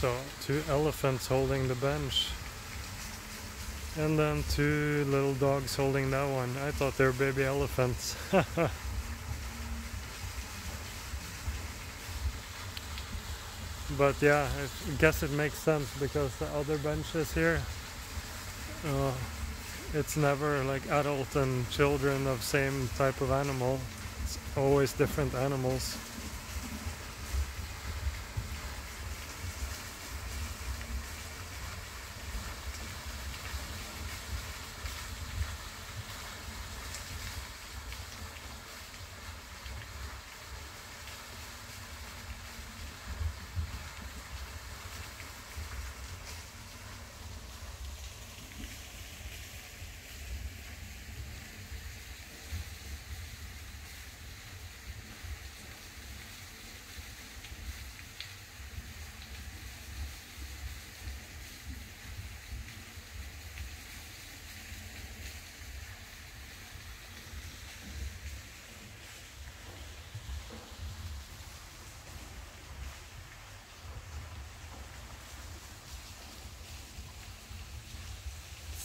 So, two elephants holding the bench. And then two little dogs holding that one. I thought they were baby elephants. but yeah, I guess it makes sense because the other benches here, uh, it's never like adult and children of same type of animal. It's always different animals.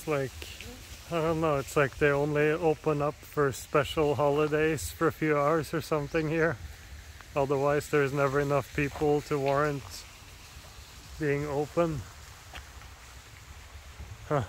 Like, I don't know, it's like they only open up for special holidays for a few hours or something here. Otherwise, there's never enough people to warrant being open. Huh.